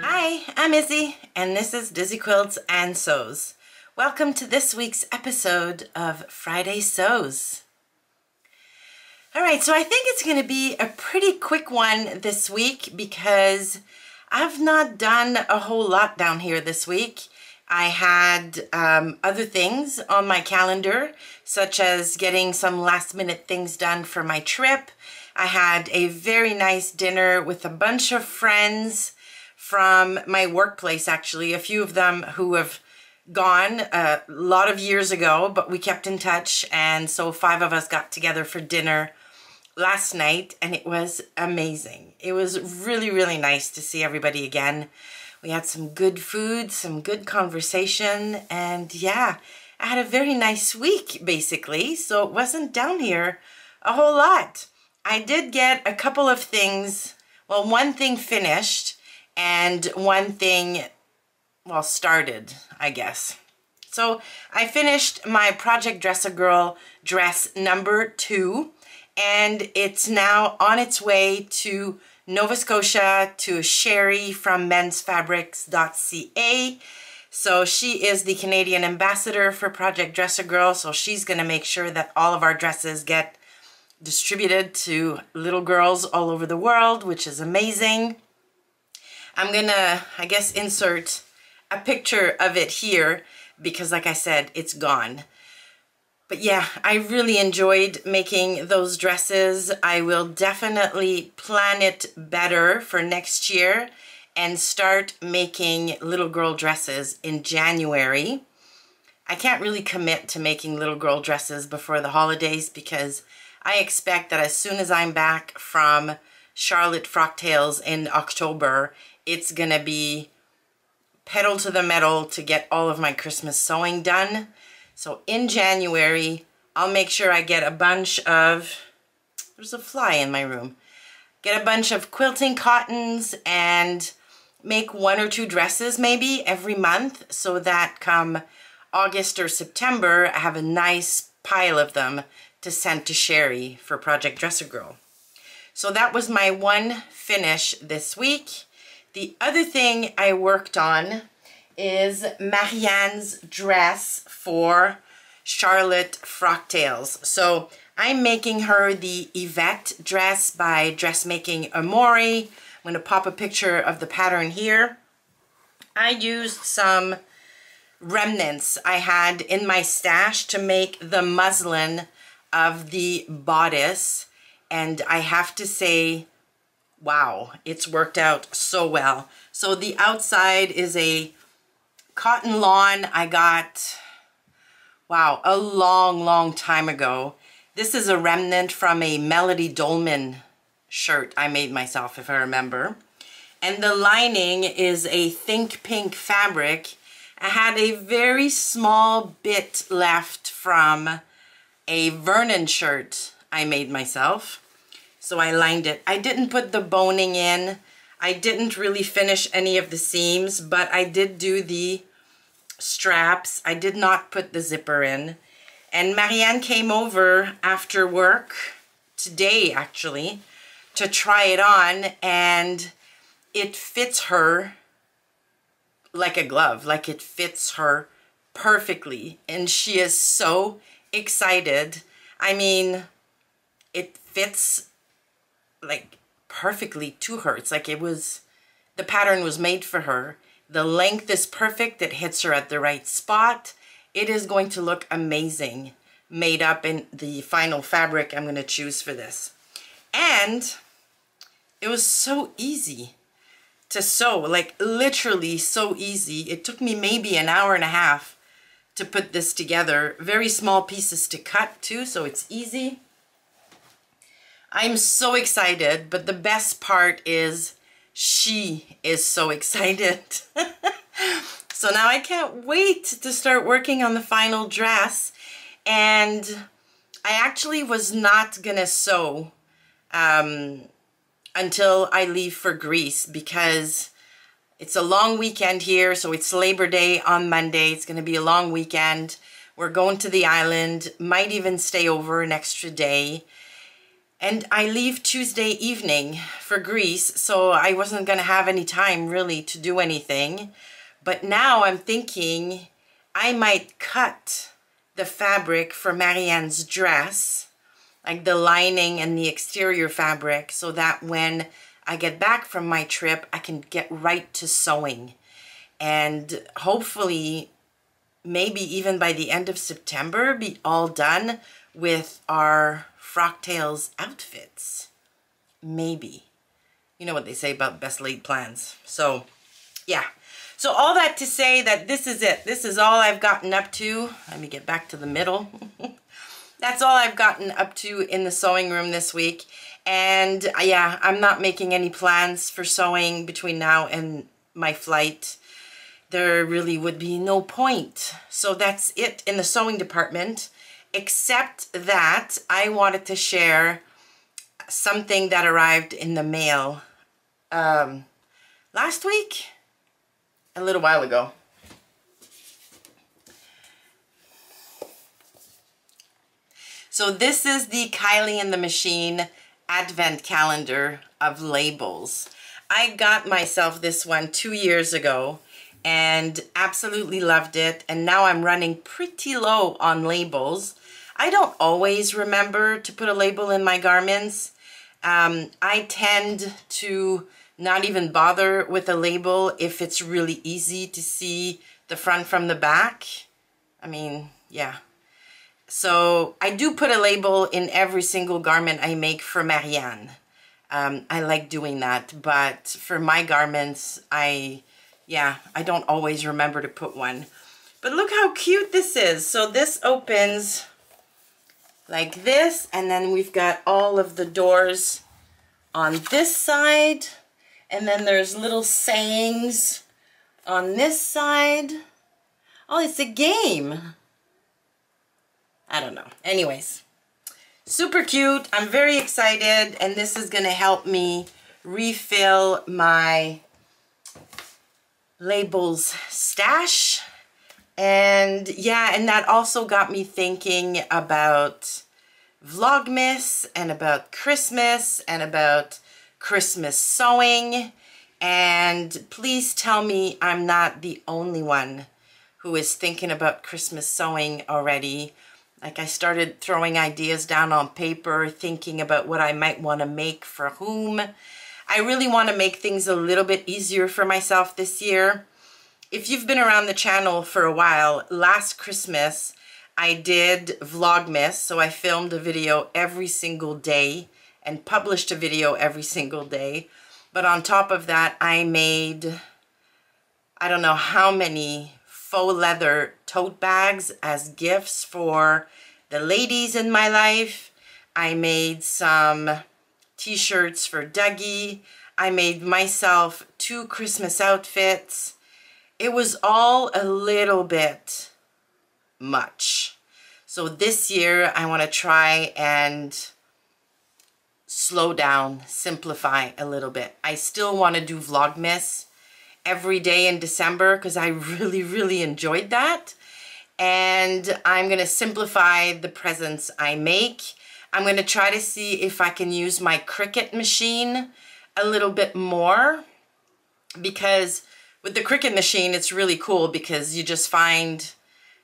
Hi, I'm Izzy, and this is Dizzy Quilts and Sews. Welcome to this week's episode of Friday Sews. All right, so I think it's going to be a pretty quick one this week because I've not done a whole lot down here this week. I had um, other things on my calendar, such as getting some last minute things done for my trip. I had a very nice dinner with a bunch of friends from my workplace, actually, a few of them who have gone a lot of years ago, but we kept in touch. And so five of us got together for dinner last night and it was amazing. It was really, really nice to see everybody again. We had some good food, some good conversation, and yeah, I had a very nice week basically, so it wasn't down here a whole lot. I did get a couple of things, well, one thing finished and one thing, well, started, I guess. So I finished my Project Dress a Girl dress number two, and it's now on its way to Nova Scotia to Shari from menzfabrics.ca. So she is the Canadian ambassador for Project Dress a Girl, so she's going to make sure that all of our dresses get distributed to little girls all over the world, which is amazing. I'm gonna, I guess, insert a picture of it here because like I said, it's gone. But yeah, I really enjoyed making those dresses. I will definitely plan it better for next year and start making little girl dresses in January. I can't really commit to making little girl dresses before the holidays because I expect that as soon as I'm back from Charlotte Frocktails in October it's going to be pedal to the metal to get all of my Christmas sewing done. So in January, I'll make sure I get a bunch of, there's a fly in my room, get a bunch of quilting cottons and make one or two dresses maybe every month so that come August or September, I have a nice pile of them to send to Shari for Project Dress a Girl. So that was my one finish this week. The other thing I worked on is Marianne's dress for Charlotte Frocktails. So I'm making her the Yvette dress by Dressmaking Amore. I'm to pop a picture of the pattern here. I used some remnants I had in my stash to make the muslin of the bodice and I have to say wow, it's worked out so well. So the outside is a cotton lawn I got, wow, a long, long time ago. This is a remnant from a Melody Dolman shirt I made myself, if I remember. And the lining is a Think Pink fabric. I had a very small bit left from a Vernon shirt I made myself. So I lined it. I didn't put the boning in. I didn't really finish any of the seams, but I did do the straps. I did not put the zipper in. And Marianne came over after work, today actually, to try it on and it fits her like a glove, like it fits her perfectly. And she is so excited. I mean, it fits like perfectly to her. It's like it was, the pattern was made for her. The length is perfect. It hits her at the right spot. It is going to look amazing made up in the final fabric I'm going to choose for this. And it was so easy to sew, like literally so easy. It took me maybe an hour and a half to put this together. Very small pieces to cut too, so it's easy. I'm so excited, but the best part is she is so excited. so now I can't wait to start working on the final dress. And I actually was not gonna sew um, until I leave for Greece because it's a long weekend here. So it's Labor Day on Monday. It's gonna be a long weekend. We're going to the island, might even stay over an extra day. And I leave Tuesday evening for Greece, so I wasn't going to have any time really to do anything. But now I'm thinking I might cut the fabric for Marianne's dress, like the lining and the exterior fabric, so that when I get back from my trip, I can get right to sewing. And hopefully, maybe even by the end of September, be all done with our Frocktails outfits. Maybe. You know what they say about best laid plans. So, yeah. So all that to say that this is it. This is all I've gotten up to. Let me get back to the middle. That's all I've gotten up to in the sewing room this week. And uh, yeah, I'm not making any plans for sewing between now and my flight. There really would be no point. So that's it in the sewing department except that I wanted to share something that arrived in the mail um, last week, a little while ago. So this is the Kylie and the Machine Advent Calendar of labels. I got myself this one two years ago and absolutely loved it. And now I'm running pretty low on labels. I don't always remember to put a label in my garments. Um, I tend to not even bother with a label if it's really easy to see the front from the back. I mean, yeah. So I do put a label in every single garment I make for Marianne. Um, I like doing that, but for my garments, I, yeah, I don't always remember to put one. But look how cute this is. So this opens like this. And then we've got all of the doors on this side. And then there's little sayings on this side. Oh, it's a game. I don't know. Anyways, super cute. I'm very excited. And this is going to help me refill my labels stash and yeah, and that also got me thinking about Vlogmas and about Christmas and about Christmas sewing. And please tell me I'm not the only one who is thinking about Christmas sewing already. Like I started throwing ideas down on paper, thinking about what I might want to make for whom. I really want to make things a little bit easier for myself this year if you've been around the channel for a while, last Christmas I did Vlogmas, so I filmed a video every single day and published a video every single day. But on top of that, I made, I don't know how many faux leather tote bags as gifts for the ladies in my life. I made some t-shirts for Dougie. I made myself two Christmas outfits it was all a little bit much. So this year I want to try and slow down, simplify a little bit. I still want to do Vlogmas every day in December because I really, really enjoyed that. And I'm going to simplify the presents I make. I'm going to try to see if I can use my Cricut machine a little bit more because with the Cricut machine, it's really cool because you just find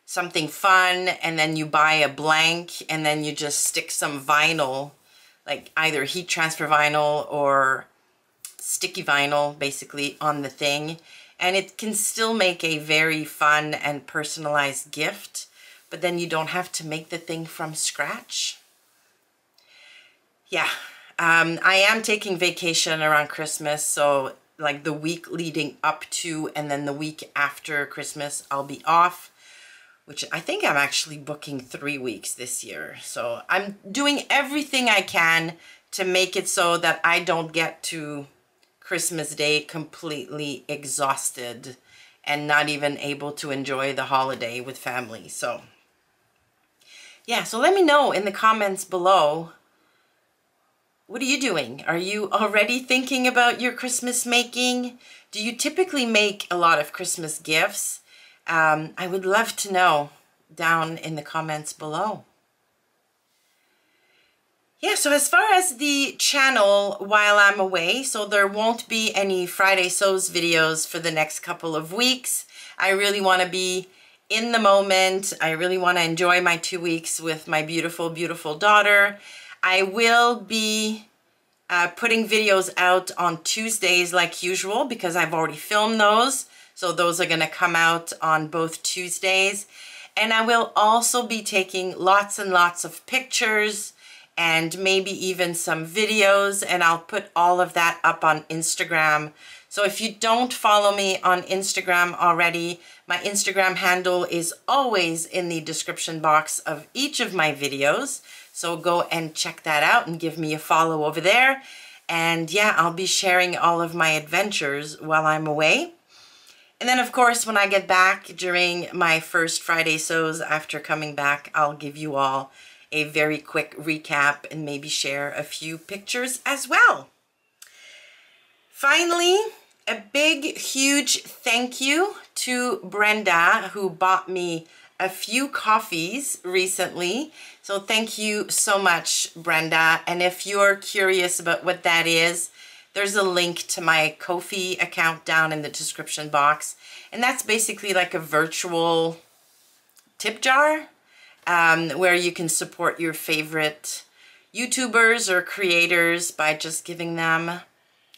something fun and then you buy a blank and then you just stick some vinyl, like either heat transfer vinyl or sticky vinyl, basically, on the thing. And it can still make a very fun and personalized gift, but then you don't have to make the thing from scratch. Yeah, um, I am taking vacation around Christmas, so like the week leading up to and then the week after Christmas I'll be off which I think I'm actually booking three weeks this year so I'm doing everything I can to make it so that I don't get to Christmas Day completely exhausted and not even able to enjoy the holiday with family so yeah so let me know in the comments below what are you doing? Are you already thinking about your Christmas making? Do you typically make a lot of Christmas gifts? Um, I would love to know down in the comments below. Yeah, so as far as the channel while I'm away, so there won't be any Friday Sews videos for the next couple of weeks. I really want to be in the moment. I really want to enjoy my two weeks with my beautiful, beautiful daughter. I will be uh, putting videos out on Tuesdays like usual because I've already filmed those. So those are going to come out on both Tuesdays. And I will also be taking lots and lots of pictures and maybe even some videos and I'll put all of that up on Instagram. So if you don't follow me on Instagram already, my Instagram handle is always in the description box of each of my videos. So go and check that out and give me a follow over there. And yeah, I'll be sharing all of my adventures while I'm away. And then of course, when I get back during my first Friday sews after coming back, I'll give you all a very quick recap and maybe share a few pictures as well. Finally, a big, huge thank you to Brenda who bought me a few coffees recently. So thank you so much, Brenda. And if you're curious about what that is, there's a link to my Ko-fi account down in the description box. And that's basically like a virtual tip jar um, where you can support your favorite YouTubers or creators by just giving them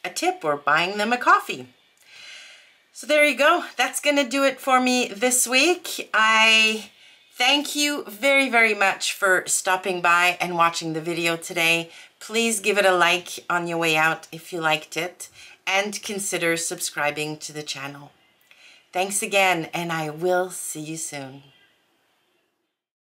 a tip or buying them a coffee. So there you go. That's going to do it for me this week. I thank you very, very much for stopping by and watching the video today. Please give it a like on your way out if you liked it and consider subscribing to the channel. Thanks again and I will see you soon.